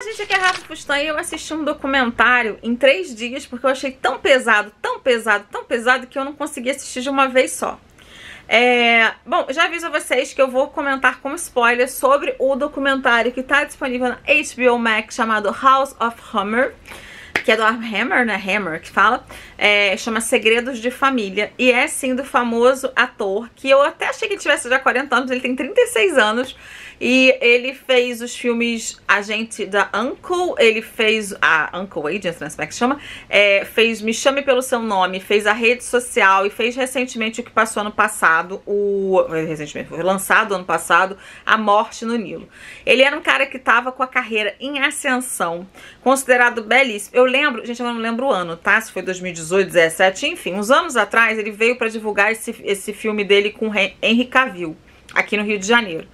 Gente, aqui é Rafa Fustan e eu assisti um documentário em três dias porque eu achei tão pesado, tão pesado, tão pesado que eu não consegui assistir de uma vez só. É... Bom, já aviso a vocês que eu vou comentar como spoiler sobre o documentário que está disponível na HBO Max chamado House of Hammer que é do Hammer, né? Hammer que fala, é, chama Segredos de Família. E é sim do famoso ator, que eu até achei que ele tivesse já 40 anos, ele tem 36 anos. E ele fez os filmes Agente da Uncle, ele fez a Uncle Agent, né, como é que chama? É, fez Me Chame Pelo Seu Nome, fez a Rede Social e fez recentemente o que passou ano passado, o recentemente foi lançado ano passado, A Morte no Nilo. Ele era um cara que tava com a carreira em ascensão, considerado belíssimo. Eu lembro, gente, eu não lembro o ano, tá? Se foi 2018, 17, enfim, uns anos atrás ele veio para divulgar esse, esse filme dele com Henry Cavill, aqui no Rio de Janeiro.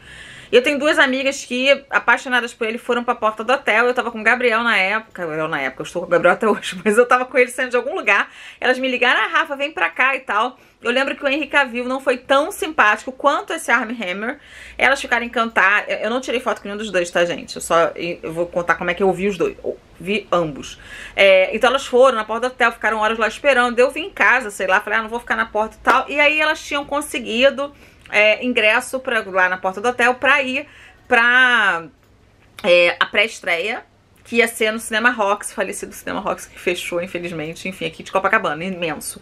E eu tenho duas amigas que, apaixonadas por ele, foram pra porta do hotel. Eu tava com o Gabriel na época. Gabriel na época, eu estou com o Gabriel até hoje, mas eu tava com ele saindo de algum lugar. Elas me ligaram, ah, Rafa, vem pra cá e tal. Eu lembro que o Henry Cavill não foi tão simpático quanto esse Armie Hammer. Elas ficaram encantadas. Eu não tirei foto com nenhum dos dois, tá, gente? Eu só eu vou contar como é que eu vi os dois. Eu vi ambos. É, então elas foram na porta do hotel, ficaram horas lá esperando. Eu vim em casa, sei lá, falei, ah, não vou ficar na porta e tal. E aí elas tinham conseguido é, ingresso pra, lá na porta do hotel pra ir pra é, a pré-estreia que ia ser no Cinema Rocks, falecido Cinema Rocks que fechou, infelizmente, enfim, aqui de Copacabana, imenso.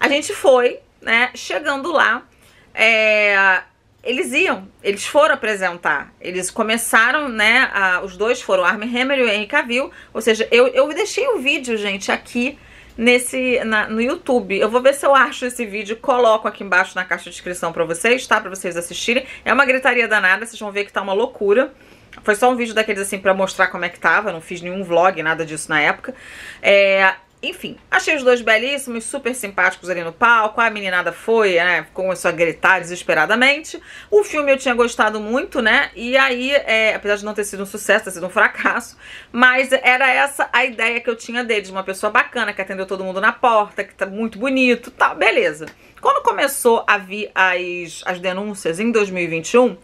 A gente foi, né, chegando lá, é, eles iam, eles foram apresentar, eles começaram, né, a, os dois foram, o Armie Hammer e o Henry Cavill, ou seja, eu, eu deixei o vídeo, gente, aqui nesse na, no YouTube. Eu vou ver se eu acho esse vídeo, coloco aqui embaixo na caixa de descrição pra vocês, tá? Pra vocês assistirem. É uma gritaria danada, vocês vão ver que tá uma loucura. Foi só um vídeo daqueles assim pra mostrar como é que tava, não fiz nenhum vlog, nada disso na época. É, enfim, achei os dois belíssimos, super simpáticos ali no palco. A meninada foi, né? Começou a gritar desesperadamente. O filme eu tinha gostado muito, né? E aí, é, apesar de não ter sido um sucesso, ter sido um fracasso, mas era essa a ideia que eu tinha dele, de uma pessoa bacana, que atendeu todo mundo na porta, que tá muito bonito, tá, beleza. Quando começou a vir as, as denúncias em 2021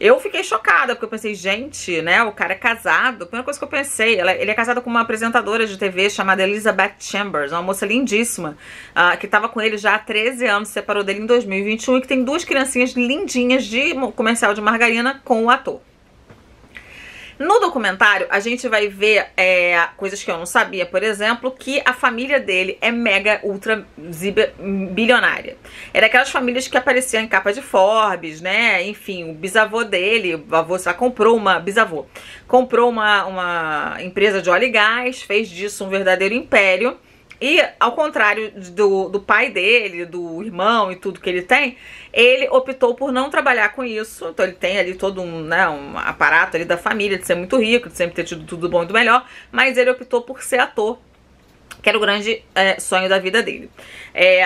eu fiquei chocada, porque eu pensei, gente, né, o cara é casado. A primeira coisa que eu pensei, ela, ele é casado com uma apresentadora de TV chamada Elizabeth Chambers, uma moça lindíssima, uh, que estava com ele já há 13 anos, separou dele em 2021 e que tem duas criancinhas lindinhas de comercial de margarina com o ator. No documentário, a gente vai ver é, coisas que eu não sabia, por exemplo, que a família dele é mega, ultra bilionária. Era aquelas famílias que apareciam em capa de Forbes, né? Enfim, o bisavô dele, o avô, sei lá, comprou uma, bisavô, comprou uma, uma empresa de óleo e gás, fez disso um verdadeiro império. E ao contrário do, do pai dele, do irmão e tudo que ele tem, ele optou por não trabalhar com isso. Então ele tem ali todo um, né, um aparato ali da família, de ser muito rico, de sempre ter tido tudo bom e do melhor, mas ele optou por ser ator, que era o grande é, sonho da vida dele. É,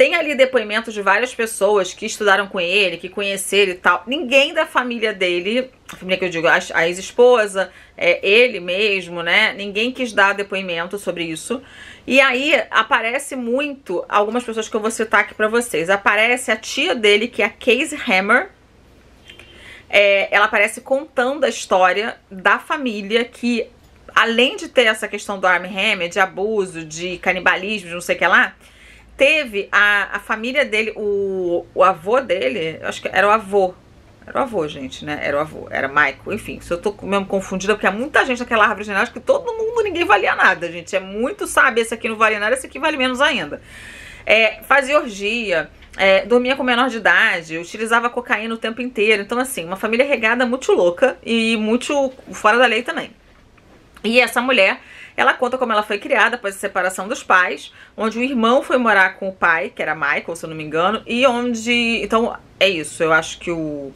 tem ali depoimentos de várias pessoas que estudaram com ele, que conheceram e tal. Ninguém da família dele, a família que eu digo, a, ex-esposa, é, ele mesmo, né? Ninguém quis dar depoimento sobre isso. E aí aparece muito algumas pessoas que eu vou citar aqui pra vocês. Aparece a tia dele, que é a Casey Hammer. É, ela aparece contando a história da família que, além de ter essa questão do arm hammer, de abuso, de canibalismo, de não sei o que lá, teve a, a família dele, o, o avô dele, acho que era o avô. Era o avô, gente, né? Era o avô, era Michael. Enfim, se eu tô mesmo confundida, porque há muita gente naquela árvore genealógica que todo mundo, ninguém valia nada, gente. É muito, sabe, esse aqui não vale nada, esse aqui vale menos ainda. É, fazia orgia, é, dormia com menor de idade, utilizava cocaína o tempo inteiro. Então, assim, uma família regada muito louca e muito fora da lei também. E essa mulher ela conta como ela foi criada após a separação dos pais, onde o irmão foi morar com o pai, que era Michael, se eu não me engano, e onde. Então, é isso. Eu acho que o.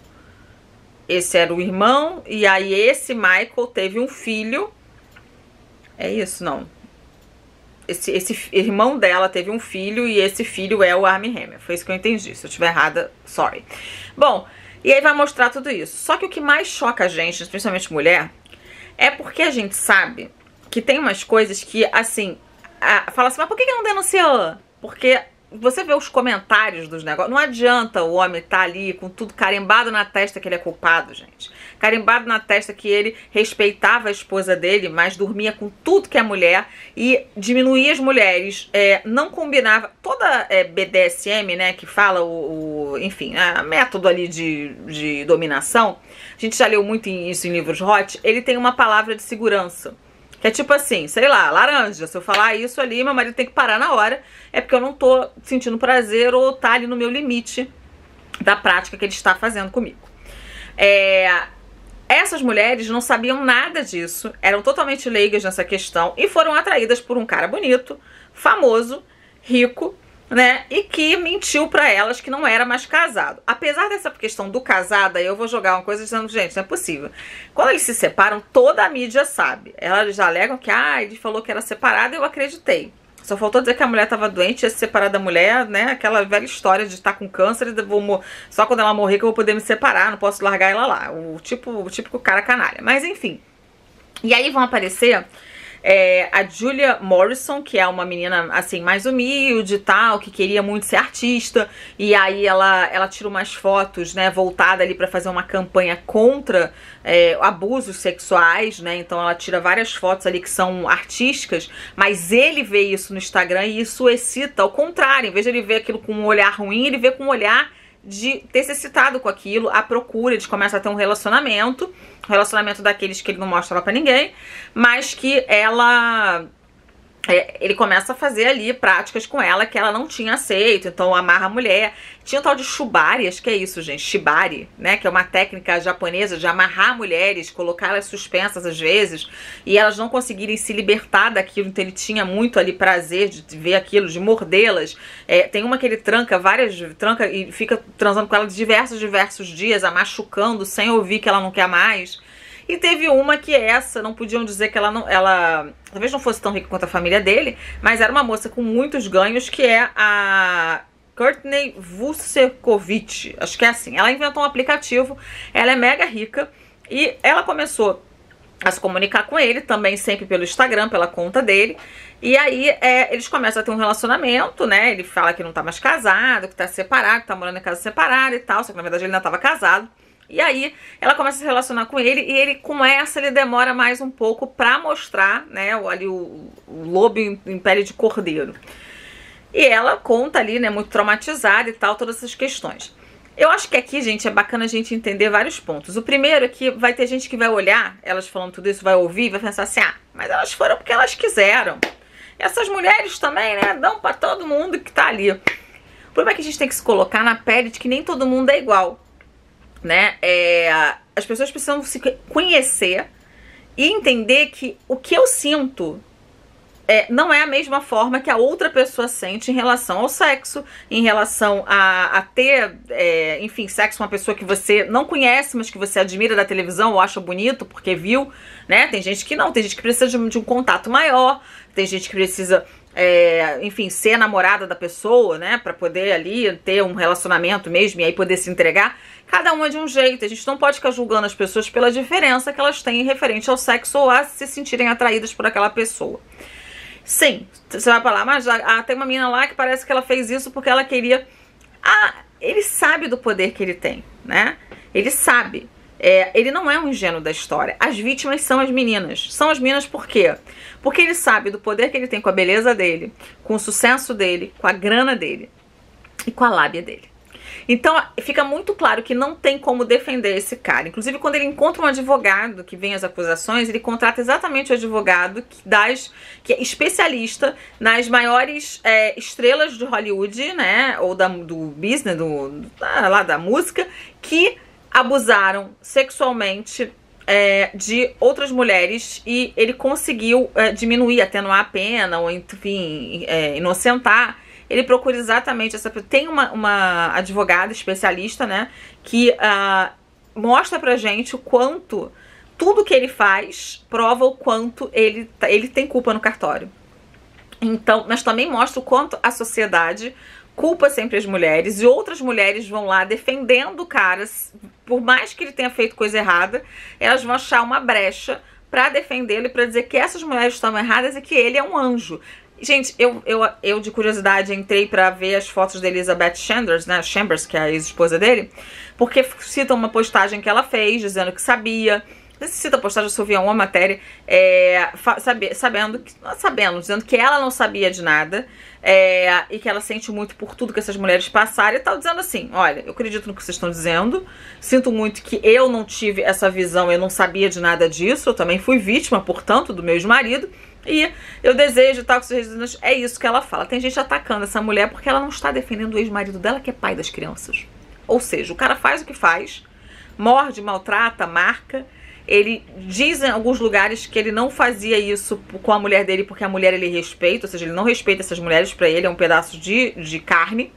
Esse era o irmão, e aí esse Michael teve um filho. É isso, não. Esse, esse irmão dela teve um filho e esse filho é o Armie Hammer. Foi isso que eu entendi. Se eu estiver errada, sorry. Bom, e aí vai mostrar tudo isso. Só que o que mais choca a gente, principalmente mulher, é porque a gente sabe que tem umas coisas que, assim, a, fala assim, mas por que, que não denunciou? Porque você vê os comentários dos negócios, não adianta o homem estar tá ali com tudo carimbado na testa que ele é culpado, gente. Carimbado na testa que ele respeitava a esposa dele, mas dormia com tudo que é mulher e diminuía as mulheres, é, não combinava. Toda é, BDSM, né, que fala o, o enfim, a método ali de, de dominação, a gente já leu muito isso em livros hot, ele tem uma palavra de segurança. Que é tipo assim, sei lá, laranja. Se eu falar isso ali, meu marido tem que parar na hora. É porque eu não tô sentindo prazer ou tá ali no meu limite da prática que ele está fazendo comigo. É, essas mulheres não sabiam nada disso, eram totalmente leigas nessa questão e foram atraídas por um cara bonito, famoso, rico, né? E que mentiu para elas que não era mais casado. Apesar dessa questão do casado, aí eu vou jogar uma coisa dizendo, gente, não é possível. Quando eles se separam, toda a mídia sabe. Elas já alegam que, ah, ele falou que era separado eu acreditei. Só faltou dizer que a mulher estava doente, ia se separar da mulher, né? Aquela velha história de estar com câncer vou só quando ela morrer que eu vou poder me separar, não posso largar ela lá. O tipo, o típico cara canalha. Mas enfim. E aí vão aparecer é, a Julia Morrison, que é uma menina assim mais humilde e tal, que queria muito ser artista, e aí ela, ela tira umas fotos, né, voltada ali para fazer uma campanha contra é, abusos sexuais, né? Então ela tira várias fotos ali que são artísticas, mas ele vê isso no Instagram e isso excita, ao contrário, em vez de ele ver aquilo com um olhar ruim, ele vê com um olhar de ter se excitado com aquilo, a procura, eles começam a ter um relacionamento, um relacionamento daqueles que ele não mostra para ninguém, mas que ela é, ele começa a fazer ali práticas com ela que ela não tinha aceito, então amarra a mulher. Tinha um tal de shibari, acho que é isso, gente, shibari, né, que é uma técnica japonesa de amarrar mulheres, colocá-las suspensas às vezes, e elas não conseguirem se libertar daquilo, então ele tinha muito ali prazer de ver aquilo, de mordê-las. É, tem uma que ele tranca várias, tranca e fica transando com ela diversos, diversos dias, a machucando sem ouvir que ela não quer mais. E teve uma que essa, não podiam dizer que ela não. Ela talvez não fosse tão rica quanto a família dele, mas era uma moça com muitos ganhos, que é a Courtney Vucekovic. Acho que é assim. Ela inventou um aplicativo, ela é mega rica e ela começou a se comunicar com ele, também sempre pelo Instagram, pela conta dele. E aí é, eles começam a ter um relacionamento, né? Ele fala que não tá mais casado, que tá separado, que tá morando em casa separada e tal, só que na verdade ele ainda tava casado. E aí ela começa a se relacionar com ele e ele com essa ele demora mais um pouco para mostrar, né, ali o, o lobo em, em, pele de cordeiro. E ela conta ali, né, muito traumatizada e tal, todas essas questões. Eu acho que aqui, gente, é bacana a gente entender vários pontos. O primeiro é que vai ter gente que vai olhar, elas falando tudo isso, vai ouvir, vai pensar assim: "Ah, mas elas foram porque elas quiseram". Essas mulheres também, né, dão para todo mundo que tá ali. O problema é que a gente tem que se colocar na pele de que nem todo mundo é igual né? É, as pessoas precisam se conhecer e entender que o que eu sinto é, não é a mesma forma que a outra pessoa sente em relação ao sexo, em relação a, a ter, é, enfim, sexo com uma pessoa que você não conhece, mas que você admira da televisão ou acha bonito porque viu, né? Tem gente que não, tem gente que precisa de, de um contato maior, tem gente que precisa é, enfim, ser namorada da pessoa, né, para poder ali ter um relacionamento mesmo e aí poder se entregar. Cada um é de um jeito. A gente não pode ficar julgando as pessoas pela diferença que elas têm referente ao sexo ou a se sentirem atraídas por aquela pessoa. Sim, você vai falar, mas ah, tem uma menina lá que parece que ela fez isso porque ela queria. Ah, ele sabe do poder que ele tem, né? Ele sabe. É, ele não é um ingênuo da história. As vítimas são as meninas. São as meninas por quê? Porque ele sabe do poder que ele tem com a beleza dele, com o sucesso dele, com a grana dele e com a lábia dele. Então fica muito claro que não tem como defender esse cara. Inclusive, quando ele encontra um advogado que vem as acusações, ele contrata exatamente o advogado que, das, que é especialista nas maiores é, estrelas de Hollywood, né? Ou da, do business, do, da, lá da música, que abusaram sexualmente é, de outras mulheres e ele conseguiu é, diminuir, atenuar a pena, ou enfim, é, inocentar. Ele procura exatamente essa. Tem uma, uma advogada especialista, né, que uh, mostra pra gente o quanto tudo que ele faz prova o quanto ele, ele tem culpa no cartório. Então, mas também mostra o quanto a sociedade culpa sempre as mulheres e outras mulheres vão lá defendendo o cara, por mais que ele tenha feito coisa errada, elas vão achar uma brecha para defendê-lo e para dizer que essas mulheres estão erradas e que ele é um anjo. Gente, eu, eu, eu de curiosidade entrei pra ver as fotos da Elizabeth Chambers, né? Chambers, que é a ex-esposa dele, porque cita uma postagem que ela fez dizendo que sabia. Cita a postagem, eu ouvi uma matéria, é, sabe, sabendo, sabendo, dizendo que ela não sabia de nada é, e que ela sente muito por tudo que essas mulheres passaram e tal, dizendo assim: olha, eu acredito no que vocês estão dizendo, sinto muito que eu não tive essa visão, eu não sabia de nada disso, eu também fui vítima, portanto, do meu ex-marido. E eu desejo tal que vocês é isso que ela fala. Tem gente atacando essa mulher porque ela não está defendendo o ex-marido dela, que é pai das crianças. Ou seja, o cara faz o que faz, morde, maltrata, marca. Ele diz em alguns lugares que ele não fazia isso com a mulher dele porque a mulher ele respeita, ou seja, ele não respeita essas mulheres, para ele é um pedaço de, de carne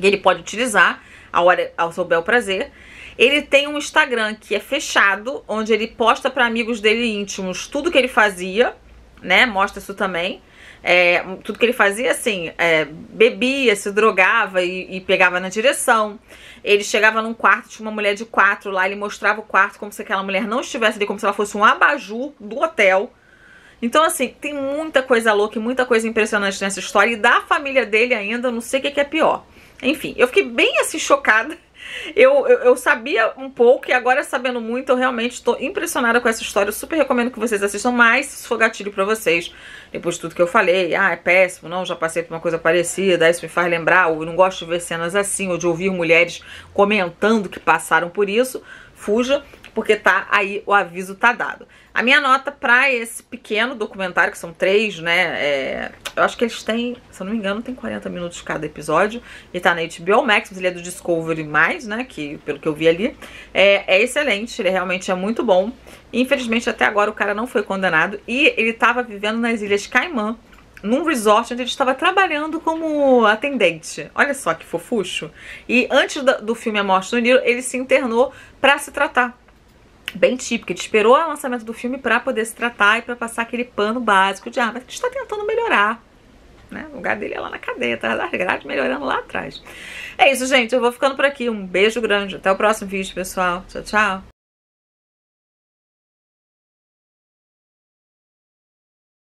que ele pode utilizar a hora, ao seu bel prazer. Ele tem um Instagram que é fechado, onde ele posta para amigos dele íntimos tudo que ele fazia né? Mostra isso também. É, tudo que ele fazia, assim, é, bebia, se drogava e, e, pegava na direção. Ele chegava num quarto, tinha uma mulher de quatro lá, ele mostrava o quarto como se aquela mulher não estivesse ali, como se ela fosse um abajur do hotel. Então, assim, tem muita coisa louca e muita coisa impressionante nessa história. E da família dele ainda, eu não sei o que, é pior. Enfim, eu fiquei bem assim chocada eu, eu, eu, sabia um pouco e agora sabendo muito, eu realmente estou impressionada com essa história. Eu super recomendo que vocês assistam mais se for gatilho pra vocês. Depois de tudo que eu falei, ah, é péssimo, não, já passei por uma coisa parecida, isso me faz lembrar, ou eu não gosto de ver cenas assim, ou de ouvir mulheres comentando que passaram por isso. Fuja, porque tá aí, o aviso tá dado. A minha nota pra esse pequeno documentário, que são três, né, é, eu acho que eles têm, se eu não me engano, tem 40 minutos cada episódio, e tá na HBO Max, mas ele é do Discovery+, né, que, pelo que eu vi ali, é, é excelente, ele realmente é muito bom. Infelizmente, até agora o cara não foi condenado, e ele tava vivendo nas Ilhas Caimã, num resort onde ele estava trabalhando como atendente. Olha só que fofucho. E antes do filme A Morte do Nilo, ele se internou para se tratar bem típica. Ele esperou o lançamento do filme para poder se tratar e para passar aquele pano básico de ah, mas ele está tentando melhorar. Né? O lugar dele é lá na cadeia, tá das grades, melhorando lá atrás. É isso, gente. Eu vou ficando por aqui. Um beijo grande. Até o próximo vídeo, pessoal. Tchau, tchau.